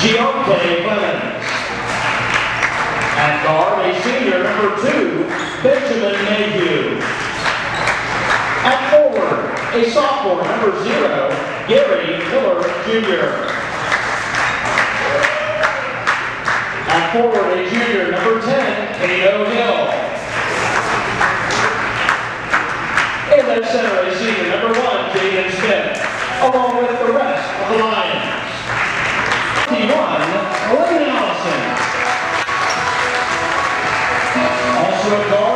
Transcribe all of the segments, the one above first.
Gionte Clemens. At guard, a senior, number two, Benjamin Mayhew. At forward, a sophomore, number zero, Gary Miller Jr. At forward, a junior, number 10, Cato Hill. In their center, a senior, number one, Jaden Smith, along with the rest of the Lions. Also at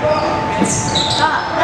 there!